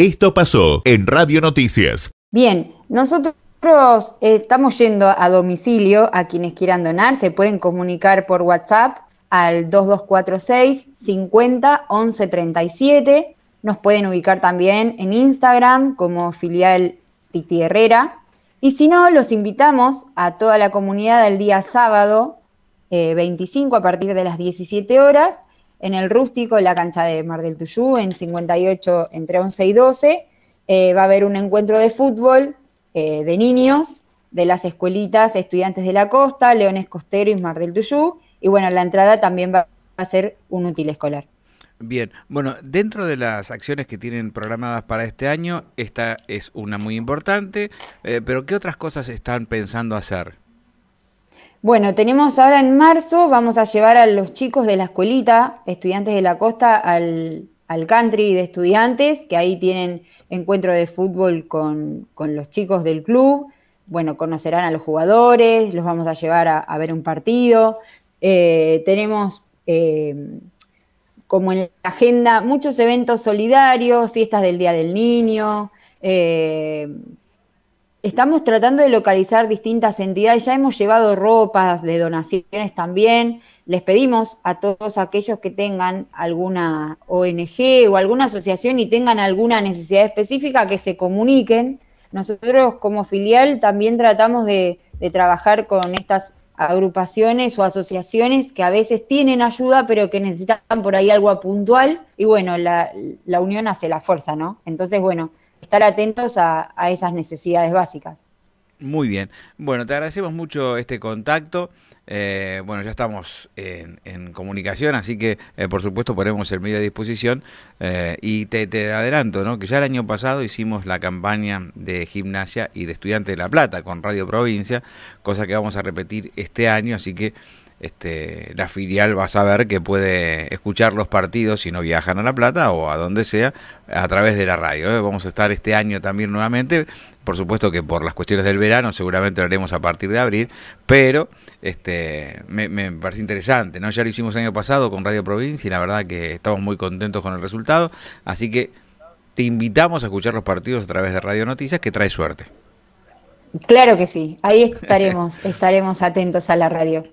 Esto pasó en Radio Noticias. Bien, nosotros eh, estamos yendo a domicilio a quienes quieran donar, se pueden comunicar por WhatsApp al 2246 50 11 37. Nos pueden ubicar también en Instagram como filial Titi Herrera. Y si no, los invitamos a toda la comunidad el día sábado 25 eh, a partir de las 17 horas en el rústico, en la cancha de Mar del Tuyú, en 58 entre 11 y 12. Eh, va a haber un encuentro de fútbol eh, de niños de las escuelitas Estudiantes de la Costa, Leones Costero y Mar del Tuyú. Y bueno, la entrada también va a ser un útil escolar. Bien, bueno, dentro de las acciones que tienen programadas para este año, esta es una muy importante, eh, pero ¿qué otras cosas están pensando hacer? Bueno, tenemos ahora en marzo, vamos a llevar a los chicos de la escuelita, estudiantes de la costa, al, al country de estudiantes, que ahí tienen encuentro de fútbol con, los chicos del club. Bueno, conocerán a los jugadores, los vamos a llevar a, ver un partido. Eh, tenemos eh, como en la agenda muchos eventos solidarios, fiestas del Día del Niño. Eh, estamos tratando de localizar distintas entidades, ya hemos llevado ropas de donaciones también. Les pedimos a todos aquellos que tengan alguna ONG o alguna asociación y tengan alguna necesidad específica que se comuniquen. Nosotros como filial también tratamos de, trabajar con estas agrupaciones o asociaciones que a veces tienen ayuda, pero que necesitan por ahí algo puntual. Y bueno, la, unión hace la fuerza, ¿no? Entonces, bueno, estar atentos a esas necesidades básicas. Muy bien. Bueno, te agradecemos mucho este contacto. Eh, bueno, ya estamos en, comunicación, así que eh, por supuesto ponemos el medio a disposición. Eh, y te, te, adelanto, ¿no? Que ya el año pasado hicimos la campaña de gimnasia y de estudiantes de La Plata con Radio Provincia, cosa que vamos a repetir este año, así que este, la filial va a saber que puede escuchar los partidos si no viajan a La Plata o a donde sea a través de la radio. ¿eh? Vamos a estar este año también nuevamente, por supuesto que por las cuestiones del verano seguramente lo haremos a partir de abril, pero este, me, me, parece interesante, ¿no? Ya lo hicimos el año pasado con Radio Provincia y la verdad que estamos muy contentos con el resultado, así que te invitamos a escuchar los partidos a través de Radio Noticias que trae suerte. Claro que sí, ahí estaremos, estaremos atentos a la radio.